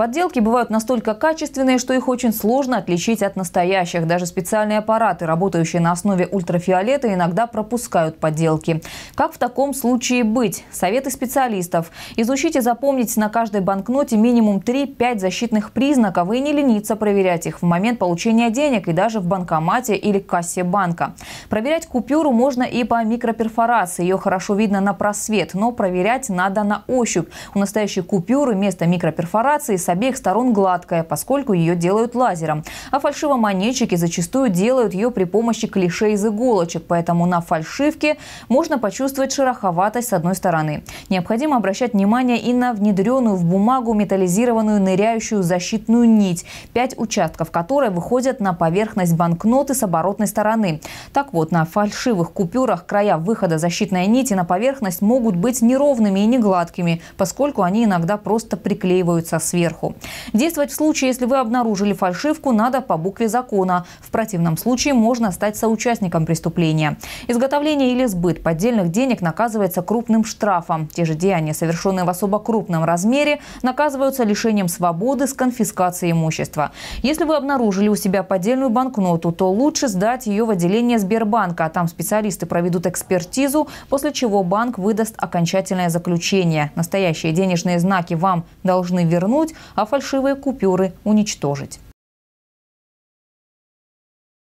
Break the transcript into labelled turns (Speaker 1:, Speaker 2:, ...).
Speaker 1: Подделки бывают настолько качественные, что их очень сложно отличить от настоящих. Даже специальные аппараты, работающие на основе ультрафиолета, иногда пропускают подделки. Как в таком случае быть? Советы специалистов. Изучить и запомнить на каждой банкноте минимум 3-5 защитных признаков и не лениться проверять их в момент получения денег и даже в банкомате или кассе банка. Проверять купюру можно и по микроперфорации. Ее хорошо видно на просвет, но проверять надо на ощупь. У настоящей купюры место микроперфорации обеих сторон гладкое, поскольку ее делают лазером. А фальшивомонетчики зачастую делают ее при помощи клише из иголочек, поэтому на фальшивке можно почувствовать шероховатость с одной стороны. Необходимо обращать внимание и на внедренную в бумагу металлизированную ныряющую защитную нить, пять участков которой выходят на поверхность банкноты с оборотной стороны. Так вот, на фальшивых купюрах края выхода защитной нити на поверхность могут быть неровными и не гладкими, поскольку они иногда просто приклеиваются сверху. Действовать в случае, если вы обнаружили фальшивку, надо по букве закона. В противном случае можно стать соучастником преступления. Изготовление или сбыт поддельных денег наказывается крупным штрафом. Те же деяния, совершенные в особо крупном размере, наказываются лишением свободы с конфискацией имущества. Если вы обнаружили у себя поддельную банкноту, то лучше сдать ее в отделение Сбербанка. Там специалисты проведут экспертизу, после чего банк выдаст окончательное заключение. Настоящие денежные знаки вам должны вернуть, а фальшивые купюры уничтожить.